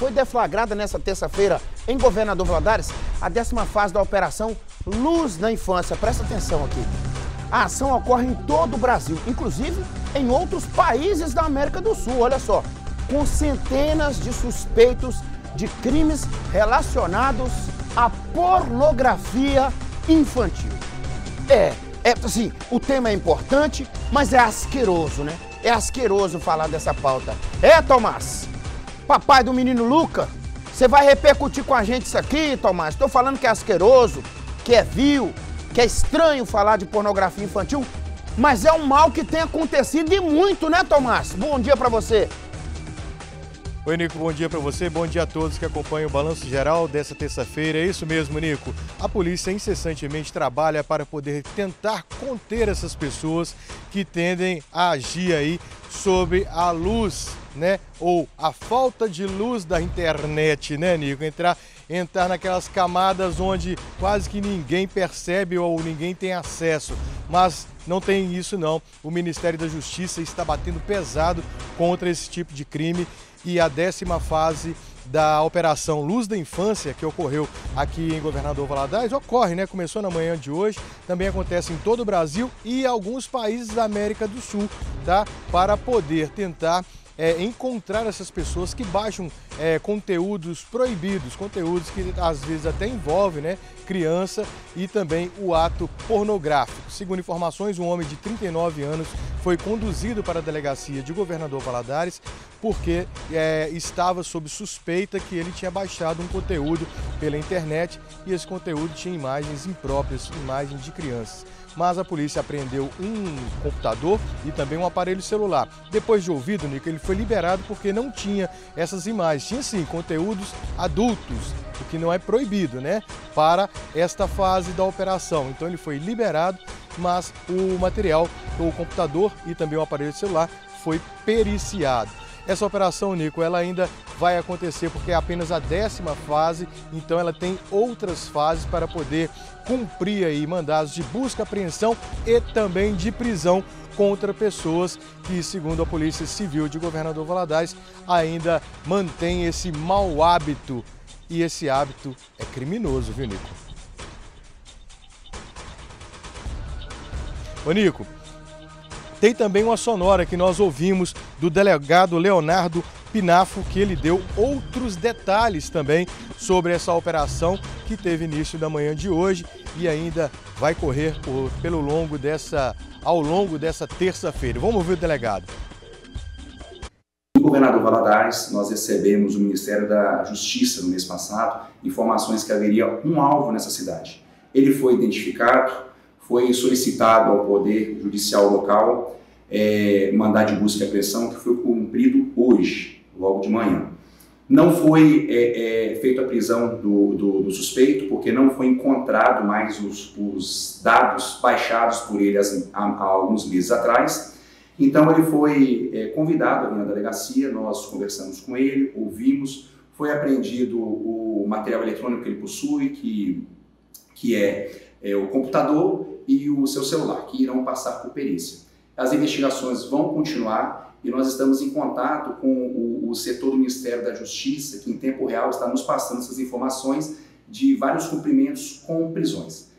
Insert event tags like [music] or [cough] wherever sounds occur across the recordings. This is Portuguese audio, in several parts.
Foi deflagrada nesta terça-feira em Governador Valadares a décima fase da operação Luz na Infância. Presta atenção aqui. A ação ocorre em todo o Brasil, inclusive em outros países da América do Sul. Olha só, com centenas de suspeitos de crimes relacionados à pornografia infantil. É, é assim, o tema é importante, mas é asqueroso, né? É asqueroso falar dessa pauta. É, Tomás? Papai do menino Luca, você vai repercutir com a gente isso aqui, Tomás? Estou falando que é asqueroso, que é vil, que é estranho falar de pornografia infantil, mas é um mal que tem acontecido e muito, né, Tomás? Bom dia para você. Oi, Nico, bom dia para você, bom dia a todos que acompanham o Balanço Geral dessa terça-feira. É isso mesmo, Nico. A polícia incessantemente trabalha para poder tentar conter essas pessoas que tendem a agir aí sobre a luz, né? Ou a falta de luz da internet, né, Nico? Entrar, entrar naquelas camadas onde quase que ninguém percebe ou ninguém tem acesso. Mas não tem isso não. O Ministério da Justiça está batendo pesado contra esse tipo de crime e a décima fase da Operação Luz da Infância, que ocorreu aqui em Governador Valadares, ocorre, né? Começou na manhã de hoje, também acontece em todo o Brasil e alguns países da América do Sul, tá? Para poder tentar é, encontrar essas pessoas que baixam é, conteúdos proibidos, conteúdos que às vezes até envolvem né, criança e também o ato pornográfico. Segundo informações, um homem de 39 anos foi conduzido para a delegacia de Governador Valadares porque é, estava sob suspeita que ele tinha baixado um conteúdo pela internet e esse conteúdo tinha imagens impróprias, imagens de crianças mas a polícia apreendeu um computador e também um aparelho celular. Depois de ouvido, Nico, ele foi liberado porque não tinha essas imagens. Tinha sim conteúdos adultos, o que não é proibido, né? Para esta fase da operação. Então ele foi liberado, mas o material, o computador e também o aparelho celular foi periciado. Essa operação, Nico, ela ainda vai acontecer porque é apenas a décima fase, então ela tem outras fases para poder cumprir aí mandados de busca, apreensão e também de prisão contra pessoas que, segundo a Polícia Civil de Governador Valadares, ainda mantém esse mau hábito. E esse hábito é criminoso, viu, Nico? Ô, Nico, tem também uma sonora que nós ouvimos do delegado Leonardo Pinafo, que ele deu outros detalhes também sobre essa operação que teve início da manhã de hoje e ainda vai correr por, pelo longo dessa, ao longo dessa terça-feira. Vamos ouvir o delegado. Do governador Valadares, nós recebemos do Ministério da Justiça no mês passado informações que haveria um alvo nessa cidade. Ele foi identificado, foi solicitado ao Poder Judicial local é, mandado de busca e apreensão que foi cumprido hoje, logo de manhã. Não foi é, é, feita a prisão do, do, do, suspeito, porque não foi encontrado mais os, os dados baixados por ele há, há, alguns meses atrás. Então ele foi é, convidado a vir à delegacia, nós conversamos com ele, ouvimos, foi apreendido o material eletrônico que ele possui, que, que é, é o computador e o seu celular, que irão passar por perícia. As investigações vão continuar e nós estamos em contato com o, o setor do Ministério da Justiça, que em tempo real está nos passando essas informações de vários cumprimentos com prisões.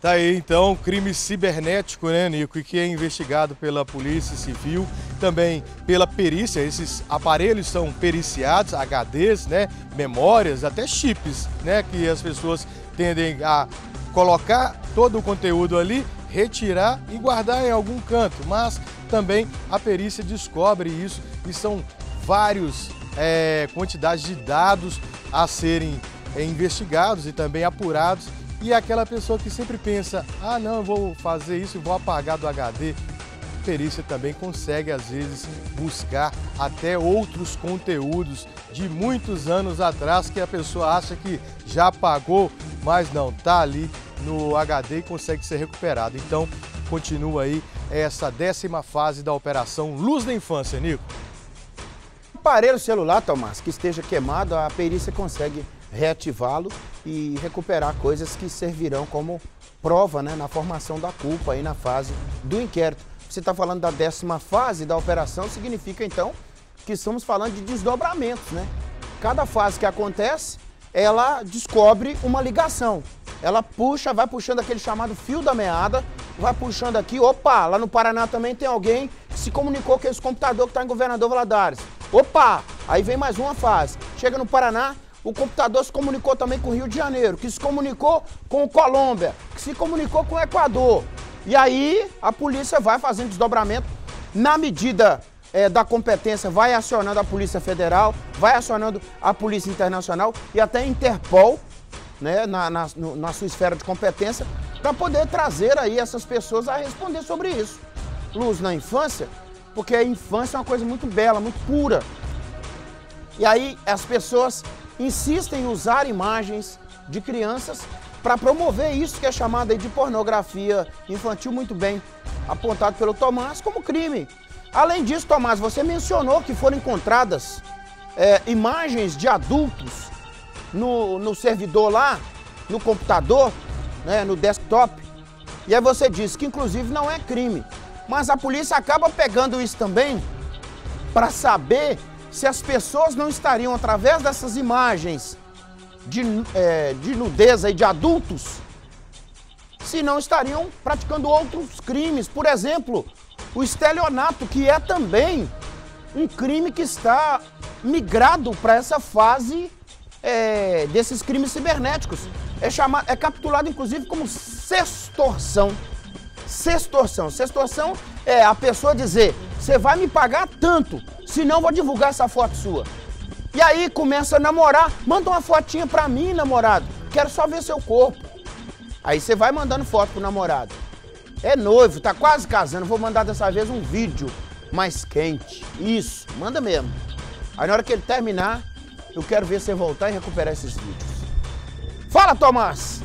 Tá aí então, crime cibernético, né, Nico, e que é investigado pela Polícia Civil, também pela perícia. Esses aparelhos são periciados, HDs, né, memórias, até chips, né, que as pessoas tendem a colocar todo o conteúdo ali, retirar e guardar em algum canto, mas também a perícia descobre isso e são vários é, quantidades de dados a serem é, investigados e também apurados. E aquela pessoa que sempre pensa, ah não, eu vou fazer isso e vou apagar do HD, a perícia também consegue às vezes buscar até outros conteúdos de muitos anos atrás que a pessoa acha que já apagou, mas não, tá ali no HD e consegue ser recuperado. Então, continua aí essa décima fase da operação Luz da Infância, Nico. Aparelho celular, Tomás, que esteja queimado, a perícia consegue reativá-lo e recuperar coisas que servirão como prova né, na formação da culpa aí na fase do inquérito. Você está falando da décima fase da operação, significa então que estamos falando de desdobramentos, né? Cada fase que acontece, ela descobre uma ligação. Ela puxa, vai puxando aquele chamado fio da meada, vai puxando aqui, opa, lá no Paraná também tem alguém que se comunicou com esse computador que está em Governador Valadares. Opa, aí vem mais uma fase. Chega no Paraná, o computador se comunicou também com o Rio de Janeiro, que se comunicou com Colômbia, que se comunicou com o Equador. E aí a polícia vai fazendo desdobramento na medida é, da competência, vai acionando a Polícia Federal, vai acionando a Polícia Internacional e até a Interpol, né, na, na, na sua esfera de competência, para poder trazer aí essas pessoas a responder sobre isso. Luz na infância, porque a infância é uma coisa muito bela, muito pura. E aí as pessoas insistem em usar imagens de crianças para promover isso que é chamado de pornografia infantil, muito bem apontado pelo Tomás como crime. Além disso, Tomás, você mencionou que foram encontradas é, imagens de adultos no, no servidor lá, no computador, né, no desktop. E aí você disse que inclusive não é crime. Mas a polícia acaba pegando isso também para saber se as pessoas não estariam, através dessas imagens de, é, de nudez aí de adultos, se não estariam praticando outros crimes. Por exemplo, o estelionato, que é também um crime que está migrado para essa fase é, desses crimes cibernéticos. É, chamado, é capitulado, inclusive, como sextorção. Sextorção. Sextorção é a pessoa dizer, você vai me pagar tanto, senão vou divulgar essa foto sua. E aí começa a namorar, manda uma fotinha pra mim, namorado. Quero só ver seu corpo. Aí você vai mandando foto pro namorado. É noivo, tá quase casando, vou mandar dessa vez um vídeo mais quente. Isso, manda mesmo. Aí na hora que ele terminar, eu quero ver você voltar e recuperar esses vídeos. Fala, Tomás!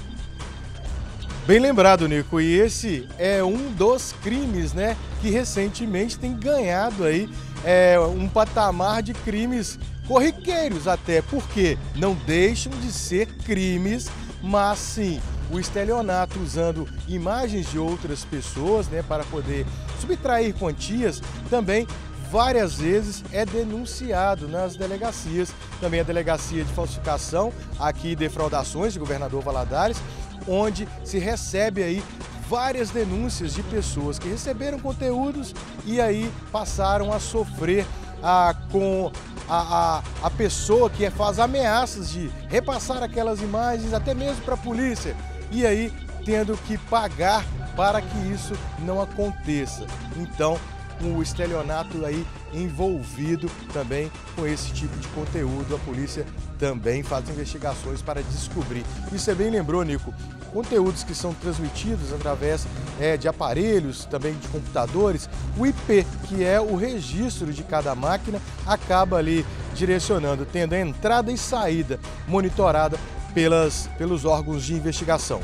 Bem lembrado, Nico, e esse é um dos crimes, né, que recentemente tem ganhado aí é, um patamar de crimes corriqueiros até, porque não deixam de ser crimes, mas sim o estelionato usando imagens de outras pessoas, né, para poder subtrair quantias, também várias vezes é denunciado nas delegacias, também a delegacia de falsificação aqui defraudações de governador Valadares, onde se recebe aí várias denúncias de pessoas que receberam conteúdos e aí passaram a sofrer ah, com a, a, a pessoa que faz ameaças de repassar aquelas imagens até mesmo para a polícia e aí tendo que pagar para que isso não aconteça. Então, o estelionato aí envolvido também com esse tipo de conteúdo. A polícia também faz investigações para descobrir. E você bem lembrou, Nico, conteúdos que são transmitidos através é, de aparelhos, também de computadores, o IP, que é o registro de cada máquina, acaba ali direcionando, tendo a entrada e saída monitorada pelas, pelos órgãos de investigação.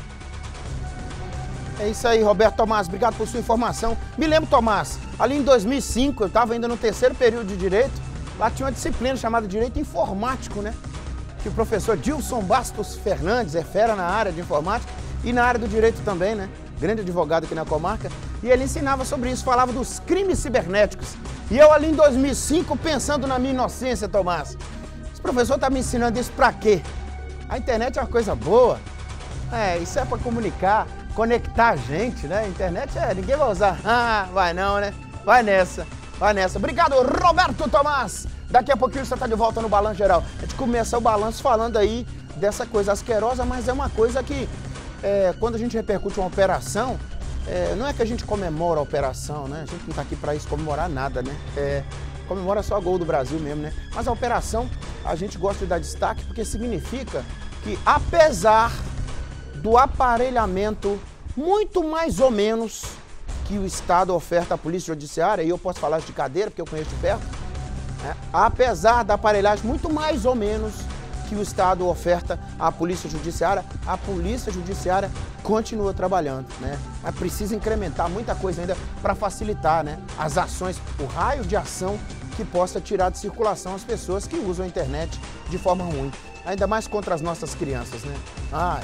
É isso aí, Roberto Tomás, obrigado por sua informação. Me lembro, Tomás, ali em 2005, eu estava ainda no terceiro período de Direito, lá tinha uma disciplina chamada Direito Informático, né? Que o professor Dilson Bastos Fernandes é fera na área de informática e na área do direito também, né? Grande advogado aqui na comarca. E ele ensinava sobre isso, falava dos crimes cibernéticos. E eu ali em 2005, pensando na minha inocência, Tomás, esse professor está me ensinando isso para quê? A internet é uma coisa boa. É, isso é para comunicar conectar a gente, né? Internet é, ninguém vai usar. [laughs] Ah, vai não, né? Vai nessa, vai nessa. Obrigado, Roberto Tomás. Daqui a pouquinho você está de volta no Balanço Geral. A gente começa o balanço falando aí dessa coisa asquerosa, mas é uma coisa que, é, quando a gente repercute uma operação, é, não é que a gente comemora a operação, né? A gente não está aqui para isso comemorar nada, né? É, comemora só gol do Brasil mesmo, né? Mas a operação a gente gosta de dar destaque porque significa que, apesar do aparelhamento muito mais ou menos que o Estado oferta à Polícia Judiciária, e eu posso falar de cadeira, porque eu conheço de perto, né? apesar da aparelhagem muito mais ou menos que o Estado oferta à Polícia Judiciária, a Polícia Judiciária continua trabalhando, né? Mas precisa incrementar muita coisa ainda para facilitar, né? As ações, o raio de ação que possa tirar de circulação as pessoas que usam a internet de forma ruim. Ainda mais contra as nossas crianças, né? Ai,